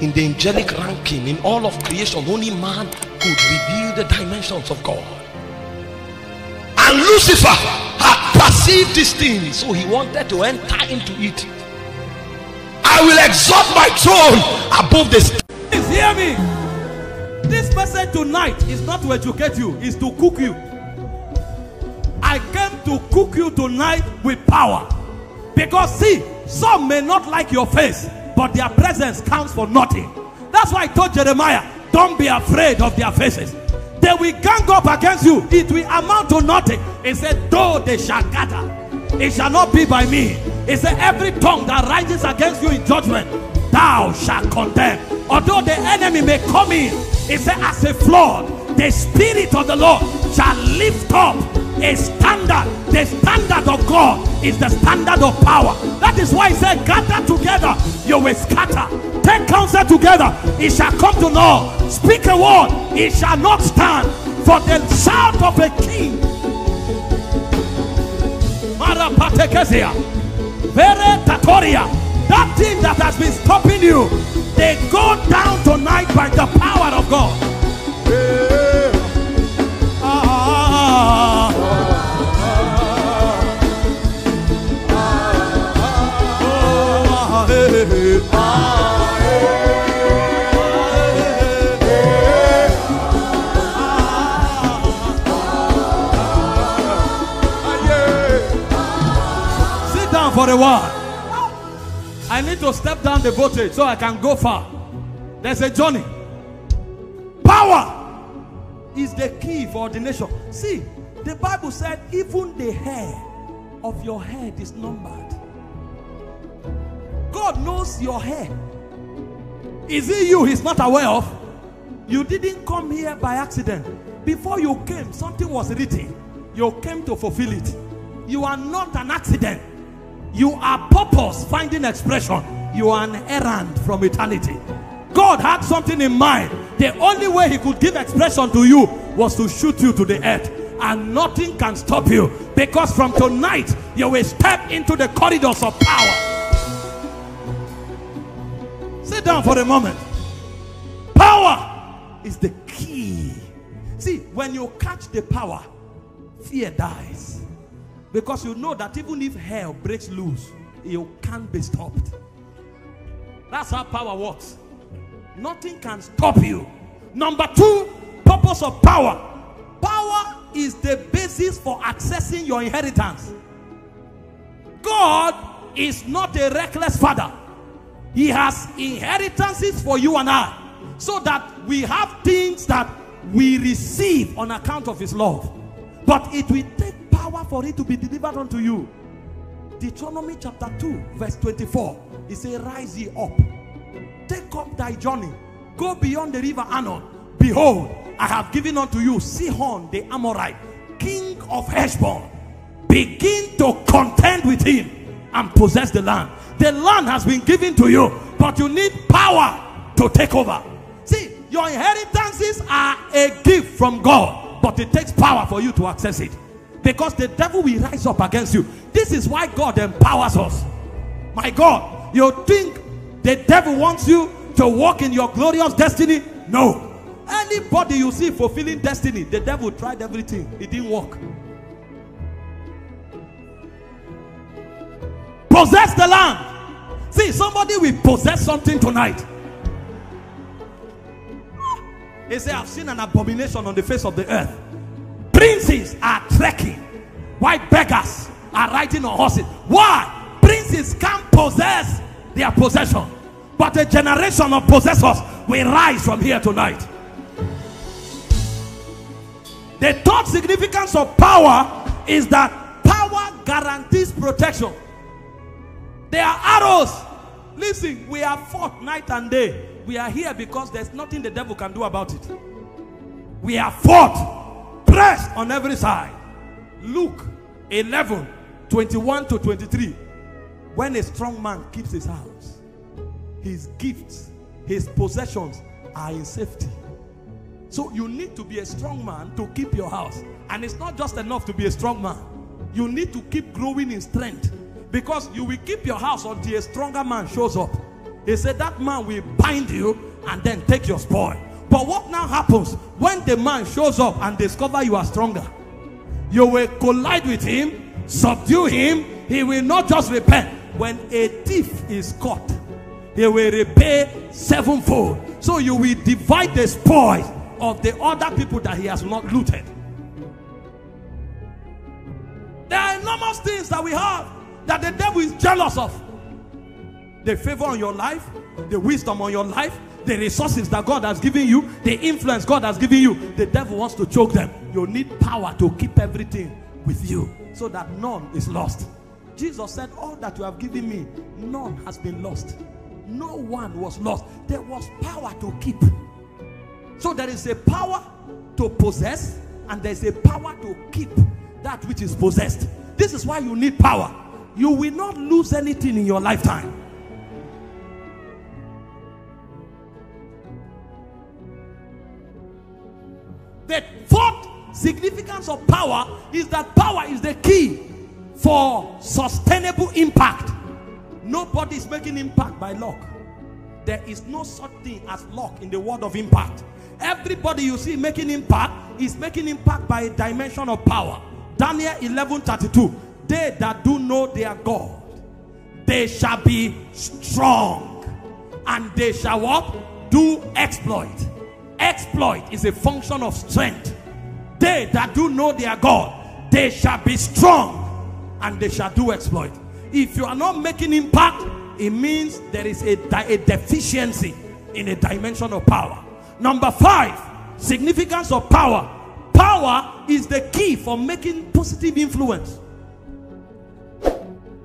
in the angelic ranking in all of creation only man could reveal the dimensions of god and lucifer had perceived these things so he wanted to enter into it i will exalt my throne above the Please hear me. This message tonight is not to educate you, it's to cook you. I came to cook you tonight with power. Because see, some may not like your face, but their presence counts for nothing. That's why I told Jeremiah, don't be afraid of their faces. They will gang up against you, it will amount to nothing. He said, though they shall gather, it shall not be by me. He said, every tongue that rises against you in judgment, thou shalt condemn. Although the enemy may come in, he said, as a flood, the spirit of the Lord shall lift up a standard. The standard of God is the standard of power. That is why he said, gather together, you will scatter. Take counsel together, it shall come to naught. Speak a word, it shall not stand. For the shout of a king Marapatekesia. Vere Tatoria. That thing that has been stopping you, they go down tonight by the power of God. Eh, ah. Ah, ah, ah, ah for a while. I need to step down the voltage so I can go far. There's a journey. Power is the key for ordination. See, the Bible said, even the hair of your head is numbered. God knows your hair. Is it you he's not aware of? You didn't come here by accident. Before you came, something was written. You came to fulfill it. You are not an accident. You are purpose finding expression. You are an errand from eternity. God had something in mind. The only way he could give expression to you was to shoot you to the earth. And nothing can stop you. Because from tonight, you will step into the corridors of power. Sit down for a moment. Power is the key. See, when you catch the power, fear dies. Because you know that even if hell breaks loose, you can't be stopped. That's how power works. Nothing can stop you. Number two, purpose of power. Power is the basis for accessing your inheritance. God is not a reckless father. He has inheritances for you and I. So that we have things that we receive on account of his love. But it will take power for it to be delivered unto you. Deuteronomy chapter 2, verse 24. He says, Rise ye up, take up thy journey, go beyond the river Arnon. Behold, I have given unto you Sihon the Amorite, king of Heshbon. Begin to contend with him and possess the land. The land has been given to you, but you need power to take over. See, your inheritances are a gift from God, but it takes power for you to access it. Because the devil will rise up against you. This is why God empowers us. My God, you think the devil wants you to walk in your glorious destiny? No. Anybody you see fulfilling destiny, the devil tried everything, it didn't work. Possess the land. See, somebody will possess something tonight. He said, I've seen an abomination on the face of the earth. Princes are trekking, while beggars are riding on horses. Why? Princes can't possess their possession, but a generation of possessors will rise from here tonight. The third significance of power is that power guarantees protection. There are arrows. Listen, we are fought night and day. We are here because there's nothing the devil can do about it. We are fought, pressed on every side. Luke 11 21 to 23. When a strong man keeps his house, his gifts, his possessions are in safety. So you need to be a strong man to keep your house. And it's not just enough to be a strong man. You need to keep growing in strength. Because you will keep your house until a stronger man shows up. He said, That man will bind you and then take your spoil. But what now happens when the man shows up and discover you are stronger? You will collide with him, subdue him. He will not just repent. When a thief is caught, he will repay sevenfold. So you will divide the spoil of the other people that he has not looted. There are enormous things that we have that the devil is jealous of. The favor on your life, the wisdom on your life, the resources that God has given you, the influence God has given you. The devil wants to choke them. You need power to keep everything with you so that none is lost. Jesus said, All that you have given me, none has been lost. No one was lost. There was power to keep. So there is a power to possess, and there's a power to keep that which is possessed. This is why you need power. You will not lose anything in your lifetime. Significance of power is that power is the key for sustainable impact. Nobody is making impact by luck. There is no such thing as luck in the world of impact. Everybody you see making impact is making impact by a dimension of power. Daniel 11 32. They that do know their God, they shall be strong, and they shall what? Do exploit. Exploit is a function of strength. They that do know their God, they shall be strong, and they shall do exploit. If you are not making impact, it means there is a, a deficiency in a dimension of power. Number five, significance of power. Power is the key for making positive influence.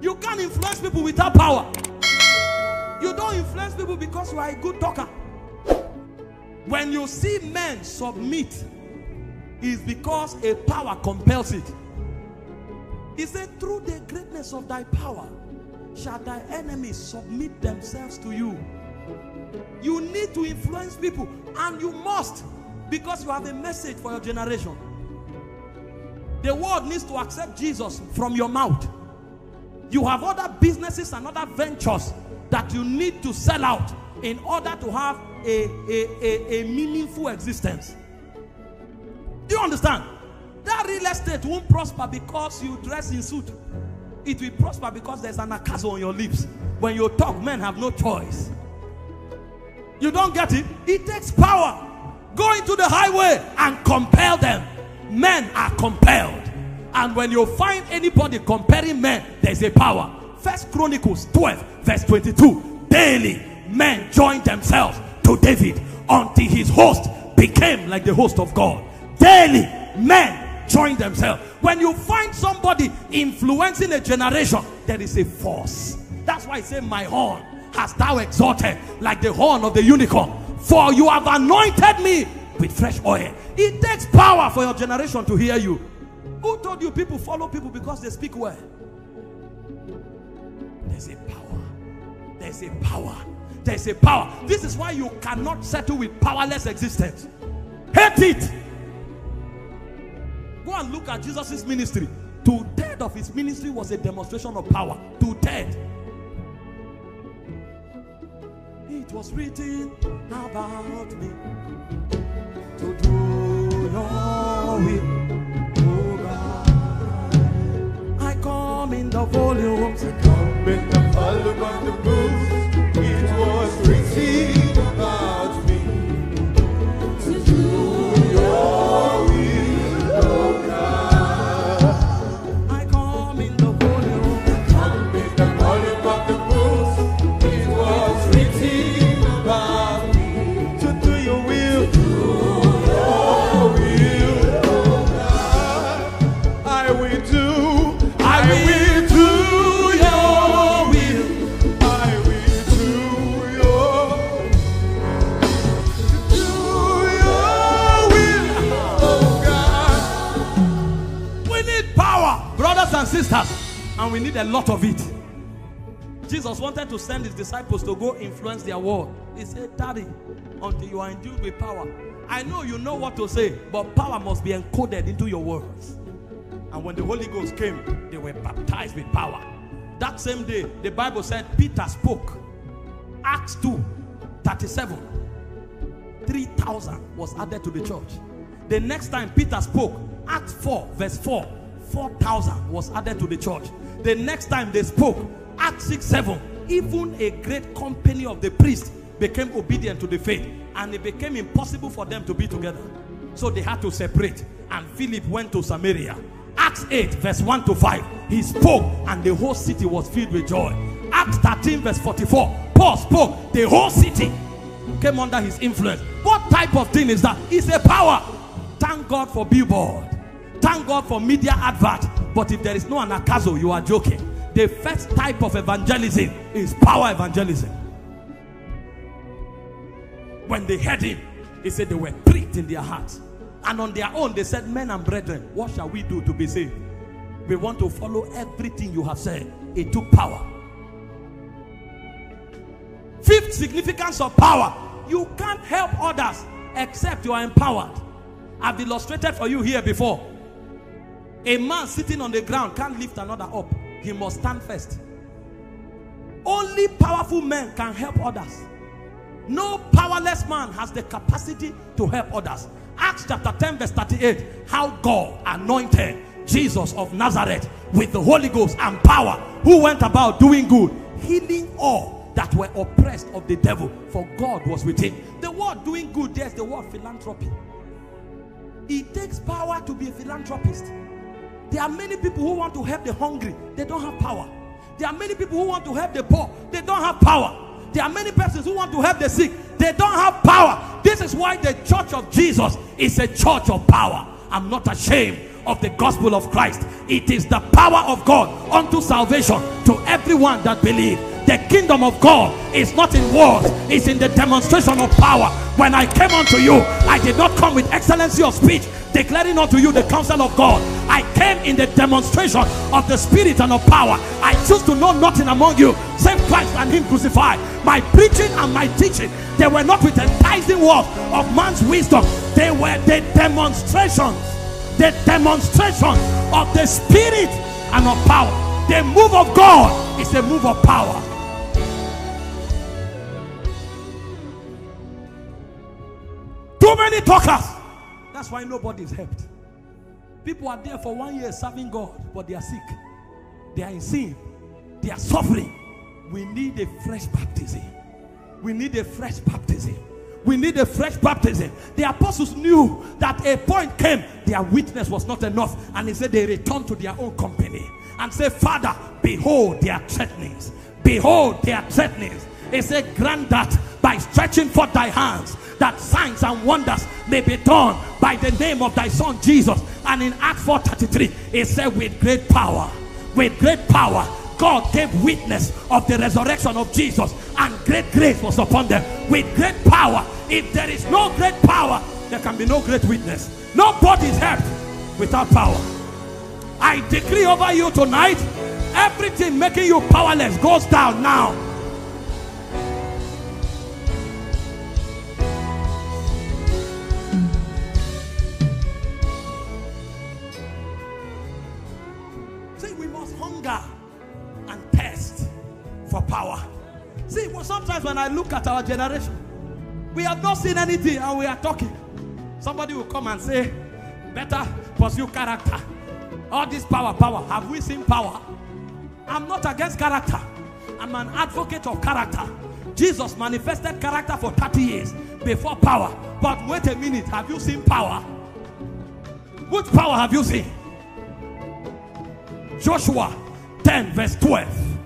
You can't influence people without power. You don't influence people because you are a good talker. When you see men submit, is because a power compels it. He said, Through the greatness of thy power shall thy enemies submit themselves to you. You need to influence people, and you must because you have a message for your generation. The world needs to accept Jesus from your mouth. You have other businesses and other ventures that you need to sell out in order to have a, a, a, a meaningful existence. Do you understand? That real estate won't prosper because you dress in suit. It will prosper because there's anakazo on your lips. When you talk, men have no choice. You don't get it? It takes power. Go into the highway and compel them. Men are compelled. And when you find anybody comparing men, there's a power. First Chronicles 12, verse 22. Daily men joined themselves to David until his host became like the host of God. Daily men join themselves. When you find somebody influencing a generation, there is a force. That's why I say, My horn has thou exalted like the horn of the unicorn. For you have anointed me with fresh oil. It takes power for your generation to hear you. Who told you people follow people because they speak well? There's a power. There's a power. There's a power. This is why you cannot settle with powerless existence. Hate it. Go and look at Jesus' ministry. Two thirds of his ministry was a demonstration of power. Two third. It was written about me to do your will, need a lot of it. Jesus wanted to send his disciples to go influence their world. He said, Daddy, until you are endued with power. I know you know what to say, but power must be encoded into your words. And when the Holy Ghost came, they were baptized with power. That same day, the Bible said Peter spoke. Acts 2 37. 3,000 was added to the church. The next time Peter spoke, Acts 4, verse 4, 4,000 was added to the church. The next time they spoke, Acts 6, 7, even a great company of the priests became obedient to the faith and it became impossible for them to be together. So they had to separate and Philip went to Samaria. Acts 8 verse 1 to 5 he spoke and the whole city was filled with joy. Acts 13 verse 44 Paul spoke the whole city came under his influence. What type of thing is that? It's a power. Thank God for billboard. Thank God for media advert. But if there is no anakazo, you are joking. The first type of evangelism is power evangelism. When they heard him, he said they were pricked in their hearts. And on their own, they said, Men and brethren, what shall we do to be saved? We want to follow everything you have said. It took power. Fifth significance of power you can't help others except you are empowered. I've illustrated for you here before. A man sitting on the ground can't lift another up, he must stand first. Only powerful men can help others. No powerless man has the capacity to help others. Acts chapter 10, verse 38 how God anointed Jesus of Nazareth with the Holy Ghost and power, who went about doing good, healing all that were oppressed of the devil, for God was with him. The word doing good, there's the word philanthropy. It takes power to be a philanthropist. There are many people who want to help the hungry, they don't have power. There are many people who want to help the poor, they don't have power. There are many persons who want to help the sick, they don't have power. This is why the church of Jesus is a church of power. I'm not ashamed of the gospel of Christ. It is the power of God unto salvation to everyone that believes. The kingdom of God is not in words, it's in the demonstration of power. When I came unto you, I did not come with excellency of speech, declaring unto you the counsel of God. I came in the demonstration of the spirit and of power. I choose to know nothing among you save Christ and Him crucified. My preaching and my teaching, they were not with enticing words of man's wisdom, they were the demonstrations, the demonstration of the spirit and of power. The move of God is a move of power. Too many talkers. That's why nobody is helped. People are there for one year serving God, but they are sick. They are in sin. They are suffering. We need a fresh baptism. We need a fresh baptism. We need a fresh baptism. The apostles knew that a point came, their witness was not enough, and he said they returned to their own company and said, Father, behold their threatenings. Behold their threatenings. He said, Grant that by stretching forth thy hands, that signs and wonders may be done by the name of thy son Jesus. And in Acts 4:33, it said, With great power, with great power, God gave witness of the resurrection of Jesus, and great grace was upon them. With great power, if there is no great power, there can be no great witness. Nobody is helped without power. I decree over you tonight everything making you powerless goes down now. When I look at our generation, we have not seen anything and we are talking. Somebody will come and say, Better pursue character. All this power, power. Have we seen power? I'm not against character, I'm an advocate of character. Jesus manifested character for 30 years before power. But wait a minute, have you seen power? Which power have you seen? Joshua 10, verse 12.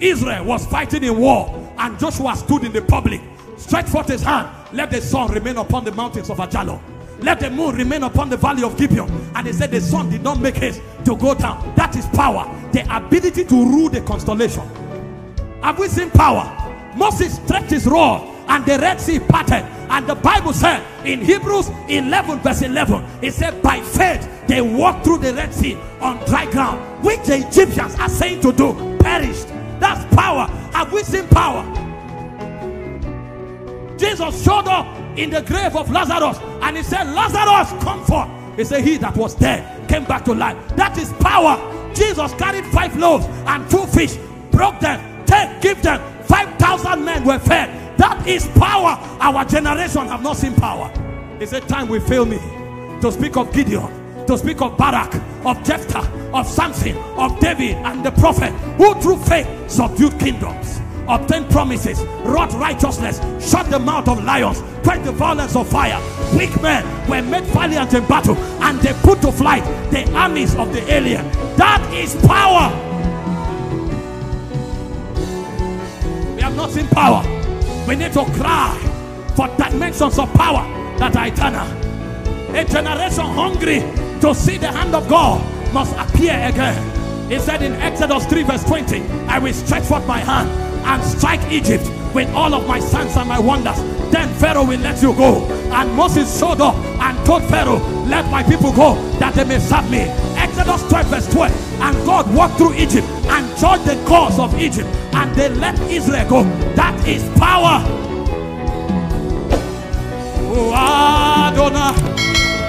Israel was fighting in war, and Joshua stood in the public, stretched forth his hand, let the sun remain upon the mountains of Ajalon. Let the moon remain upon the valley of Gibeon. And they said the sun did not make haste to go down. That is power. The ability to rule the constellation. Have we seen power? Moses stretched his rod and the Red Sea parted. And the Bible said in Hebrews 11, verse 11, it said, By faith they walked through the Red Sea on dry ground, which the Egyptians are saying to do, perished. That's power. Have we seen power? Jesus showed up in the grave of Lazarus and he said, Lazarus, come forth. He said, He that was dead came back to life. That is power. Jesus carried five loaves and two fish, broke them, take, give them. 5,000 thousand men were fed. That is power. Our generation have not seen power. It's a time we fail me to speak of Gideon, to speak of Barak, of Jephthah, of Samson, of David, and the prophet who through faith subdued kingdoms, obtained promises, wrought righteousness, shut the mouth of lions, quenched the violence of fire. Weak men were made valiant in battle, and they put to flight the armies of the alien. That is power. We have not seen power. We need to cry for dimensions of power that are eternal. A generation hungry to see the hand of God must appear again. He said in Exodus 3, verse 20, I will stretch forth my hand and strike Egypt with all of my signs and my wonders. Then Pharaoh will let you go. And Moses showed up and told Pharaoh, Let my people go that they may serve me. Exodus 12, verse 12. And God walked through Egypt and judged the cause of Egypt, and they let Israel go. That is power. Oh, Adonai.